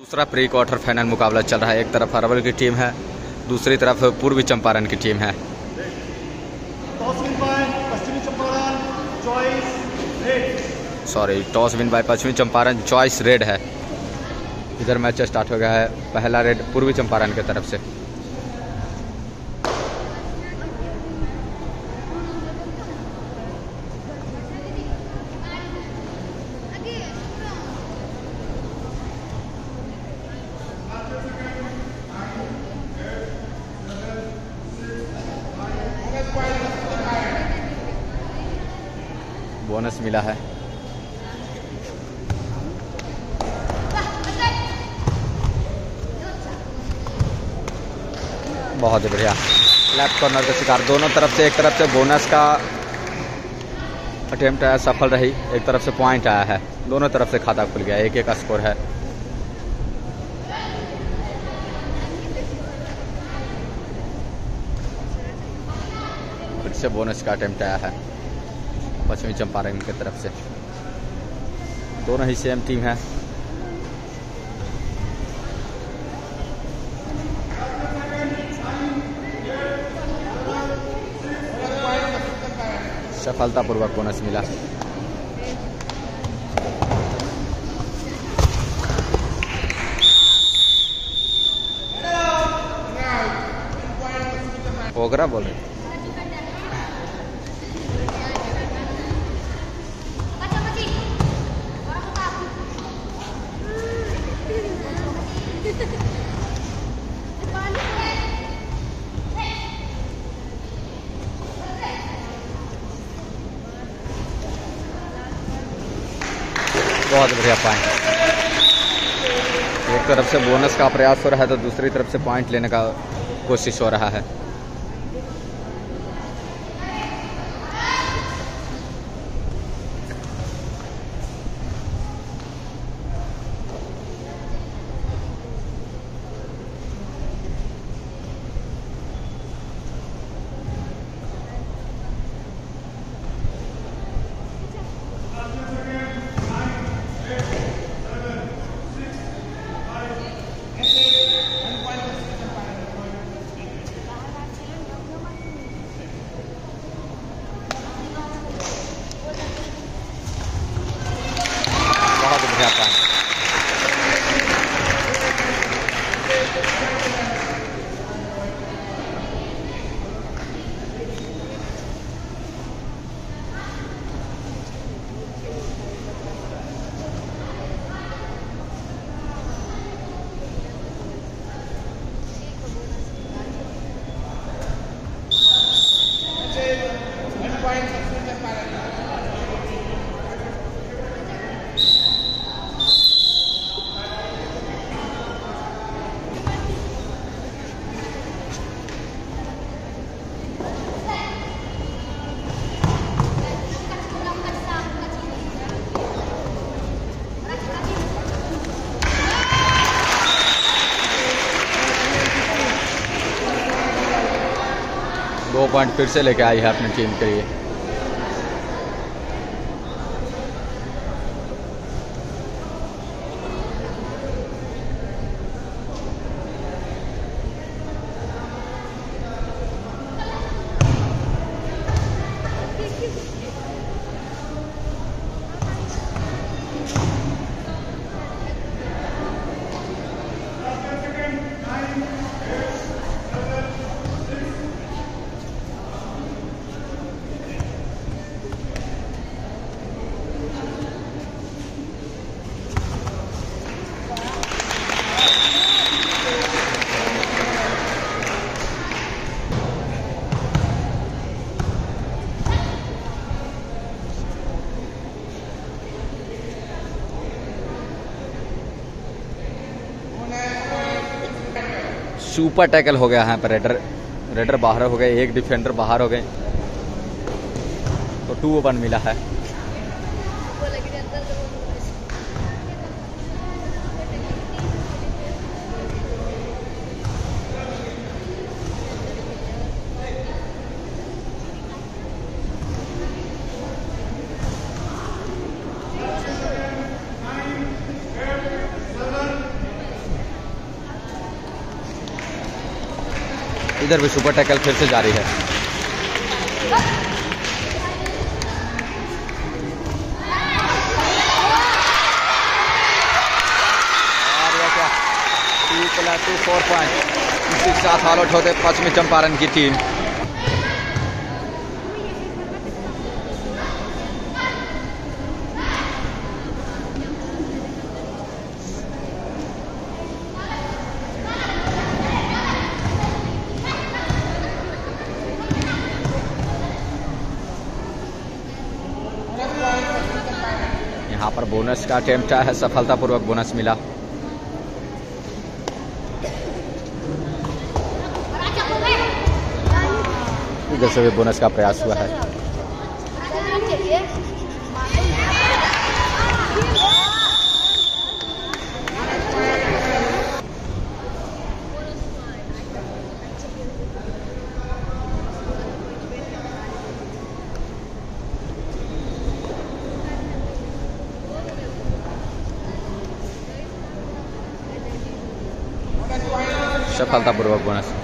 दूसरा pre quarter final मुकाबला चल रहा है। एक तरफ़ अरवल की टीम है दूसरी तरफ़ पूर्वी चंपारण की टीम है। सॉरी टॉस विन बाय पश्चिमी चंपारण चॉइस रेड है। इधर मैच स्टार्ट हो गया है पहला रेड पूर्वी चंपारण की तरफ़ से। बोनस मिला है। बहुत ही बढ़िया। लेफ़्ट कॉर्नर का शिकार दोनों तरफ़ से, एक तरफ़ से बोनस का अटेम्प्ट आया सफल रही। एक तरफ़ से पॉइंट आया है। दोनों तरफ़ से खाता खुल गया। एक एक का स्कोर है। फिर से बोनस का अटेम्प्ट आया है। पश्चिमी चंपारण की तरफ़ से। दोनों ही सेम टीम है। सफलतापूर्वक बोनस मिला। ओगरा बोल रहे बहुत बढ़िया पॉइंट एक तरफ़ से बोनस का प्रयास हो रहा है तो दूसरी तरफ़ से पॉइंट लेने का कोशिश हो रहा है बहुत बढ़िया पॉइंट दो पॉइंट फिर से लेके आई है अपनी टीम के लिए। सुपर टैकल हो गया है पर रेडर रेडर बाहर हो गए, एक डिफेंडर बाहर हो गए। तो टू ओपन मिला है। इधर भी सुपर टैकल फिर से जारी है। टू फोर पॉइंट साथ ऑल आउट होते पश्चिमी चंपारण की टीम यहाँ पर बोनस का अटैम्प्ट है, सफलतापूर्वक बोनस मिला। इधर से भी बोनस का प्रयास हुआ है। सफलतापूर्वक बोनस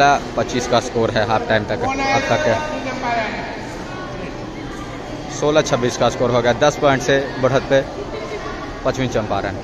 सोलह पच्चीस का स्कोर है हाफ़ टाइम तक, अब तक। सोलह छब्बीस का स्कोर हो गया, दस पॉइंट से बढ़त पे पश्चिमी चंपारण।